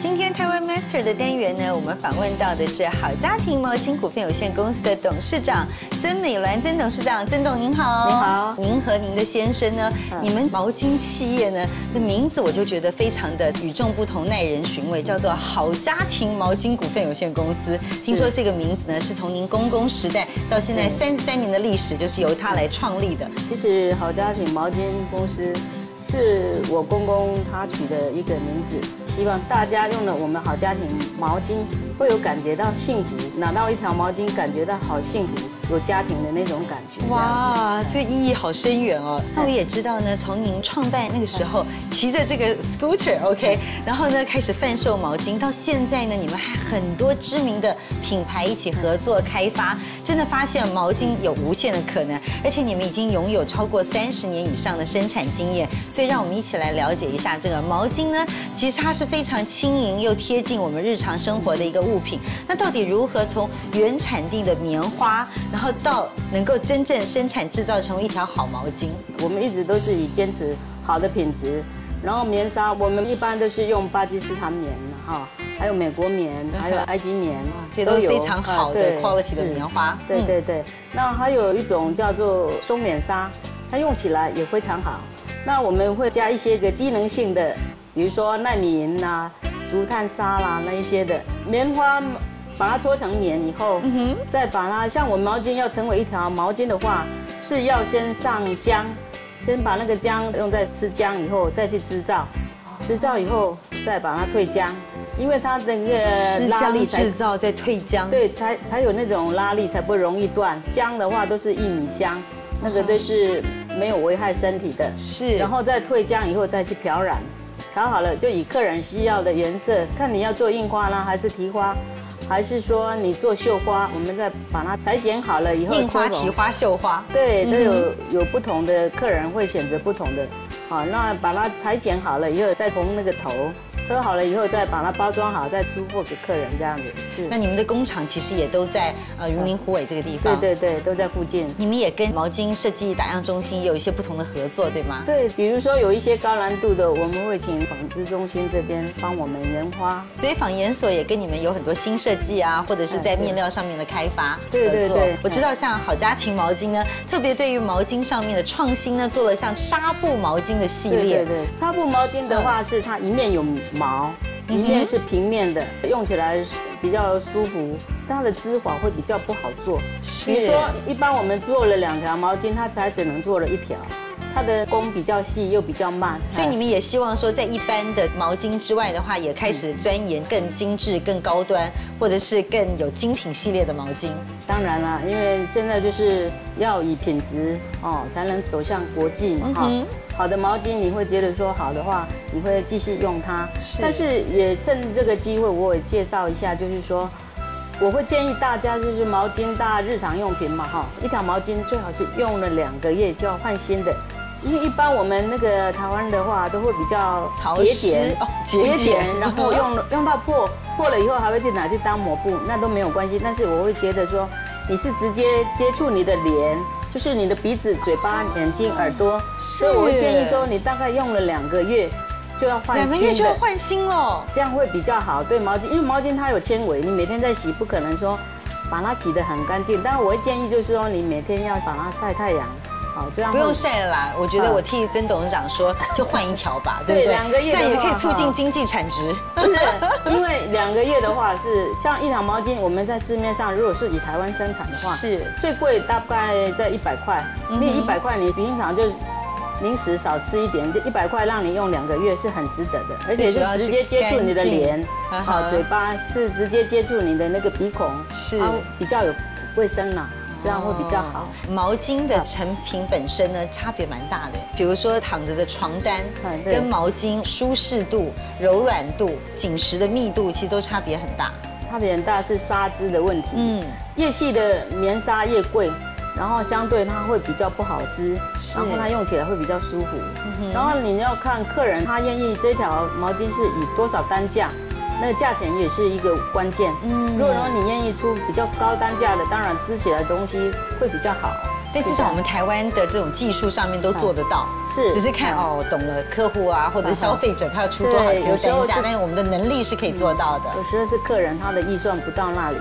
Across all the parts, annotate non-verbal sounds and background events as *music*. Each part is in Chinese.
今天台湾 Master 的单元呢，我们访问到的是好家庭毛巾股份有限公司的董事长曾美兰曾董事长，曾董您好。您好您和您的先生呢，你们毛巾企业呢的名字我就觉得非常的与众不同，耐人寻味，叫做好家庭毛巾股份有限公司。听说这个名字呢，是从您公公时代到现在三十三年的历史，就是由他来创立的。其实好家庭毛巾公司是我公公他取的一个名字，希望大家用了我们好家庭毛巾会有感觉到幸福，拿到一条毛巾感觉到好幸福，有家庭的那种感觉。哇，哇，这个意义好深远哦。那我也知道呢，从您创办那个时候骑着这个 scooter，OK，*laughs* 然后呢开始贩售毛巾，到现在呢，你们还很多知名的品牌一起合作开发，真的发现毛巾有无限的可能，而且你们已经拥有超过三十年以上的生产经验，所以让我们一起来了解一下这个毛巾呢，其实它是非常轻盈又贴近我们日常生活的一个物品。那到底如何从原产地的棉花，然后到能够真正生产制造成为一条好毛巾？我们一直都是以坚持好的品质，然后棉纱我们一般都是用巴基斯坦棉哈，还有美国棉，还有 *laughs* 埃及棉，这都非常好的 quality 的棉花。嗯对对对，那还有一种叫做松棉纱，它用起来也非常好。那我们会加一些个机能性的，比如说纳米银啦、竹炭沙啦那一些的棉花，把它搓成棉以后，再把它像我们毛巾要成为一条毛巾的话，是要先上浆，先把那个浆用在吃浆以后再去织造，织造以后再把它退浆，因为它的那个拉力才制造再退浆，对，才才有那种拉力，才不容易断。浆的话都是薏米浆，那个就是没有危害身体的。是。然后再退浆以后再去漂染，调好了就以客人需要的颜色，看你要做印花啦，还是提花，还是说你做绣花，我们再把它裁剪好了以后，印花、提花、绣花。对，都有嗯有不同的客人会选择不同的，好，那把它裁剪好了以后，再缝那个头，车好了以后再把它包装好，再出货给客人这样子。是那你们的工厂其实也都在呃云林虎尾这个地方。对对对，都在附近。你们也跟毛巾设计打样中心有一些不同的合作，对吗？对，比如说有一些高难度的，我们会请纺织中心这边帮我们研发。所以纺研所也跟你们有很多新设计啊，或者是在面料上面的开发合对对作对。我知道像好家庭毛巾呢，特别对于毛巾上面的创新呢，做了像纱布毛巾的系对列对。对，纱布毛巾的话是它一面有毛，一面是平面的，用起来比较舒服，但它的织法会比较不好做。是比如说，一般我们做了两条毛巾，它才只能做了一条，它的工比较细又比较慢。所以你们也希望说，在一般的毛巾之外的话，也开始钻研更精致、更高端，或者是更有精品系列的毛巾。当然啦，因为现在就是要以品质哦，才能走向国际嘛哈。好的毛巾你会觉得说好的话，你会继续用它。是但是也趁这个机会，我也介绍一下，就是说。我会建议大家，就是毛巾大家日常用品嘛，哈，一条毛巾最好是用了两个月就要换新的，因为一般我们那个台湾的话都会比较潮节湿俭哦节俭然后用了用到破破了以后还会去拿去当抹布，那都没有关系。但是我会觉得说，你是直接接触你的脸，就是你的鼻子、嘴巴、眼睛、耳朵，所以我会建议说，你大概用了两个月就要换两。个月就要换新了。这样会比较好。对毛巾，因为毛巾它有纤维，你每天在洗，不可能说把它洗得很干净。但是我会建议就是说，你每天要把它晒太阳，好，这样不用晒了啦，我觉得嗯我替曾董事长说，就换一条吧，对不对？两个月这样也可以促进哈经济产值。不是，因为两个月的话是像一条毛巾，我们在市面上如果是以台湾生产的话，是最贵大概在一百块，那一百块你平常就是。零食少吃一点，就一百块让你用两个月是很值得的，而且是最主要是直接接触你的脸，好，嘴巴是直接接触你的那个鼻孔，是比较有卫生啦，这样会比较好。毛巾的成品本身呢，差别蛮大的。比如说躺着的床单嗯跟毛巾舒适度、柔软度、紧实的密度，其实都差别很大。差别很大是纱织的问题，嗯，越细的棉纱越贵，然后相对它会比较不好织，然后它用起来会比较舒服。然后你要看客人他愿意这条毛巾是以多少单价，那个价钱也是一个关键。嗯，如果说你愿意出比较高单价的，当然织起来的东西会比较好。但至少我们台湾的这种技术上面都做得到，是只是看哦，懂了客户啊或者消费者他要出多少钱单价，但是我们的能力是可以做到的。有时候是客人他的预算不到那里。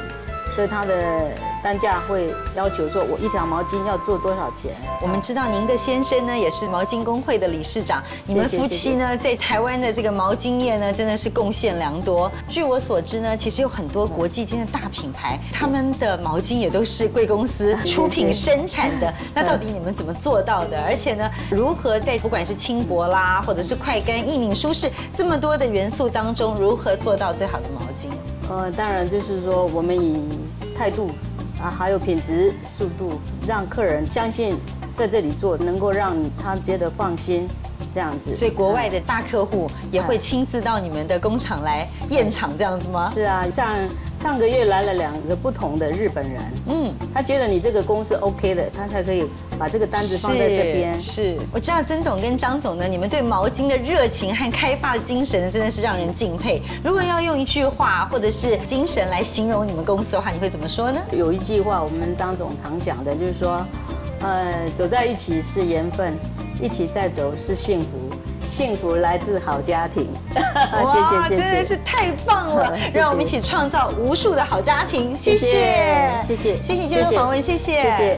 所以它的单价会要求说，我一条毛巾要做多少钱？我们知道您的先生呢也是毛巾工会的理事长，你们夫妻呢在台湾的这个毛巾业呢真的是贡献良多。据我所知呢，其实有很多国际间的大品牌，他们的毛巾也都是贵公司出品生产的。那到底你们怎么做到的？而且呢，如何在不管是轻薄啦，或者是快干、易拧、舒适这么多的元素当中，如何做到最好的毛巾？呃，当然就是说，我们以态度啊，还有品质、速度，让客人相信在这里做，能够让他觉得放心。这样子，所以国外的大客户也会亲自到你们的工厂来验厂，这样子吗？是啊，像上个月来了两个不同的日本人，嗯，他觉得你这个工是 OK 的，他才可以把这个单子放在这边。是，我知道曾总跟张总呢，你们对毛巾的热情和开发的精神呢，真的是让人敬佩。如果要用一句话或者是精神来形容你们公司的话，你会怎么说呢？有一句话，我们张总常讲的，就是说，呃，走在一起是缘分。一起再走是幸福，幸福来自好家庭。*laughs* 哇，真的是太棒了！*laughs* 让我们一起创造无数的好家庭。谢谢，谢谢，谢谢接受访问，谢谢。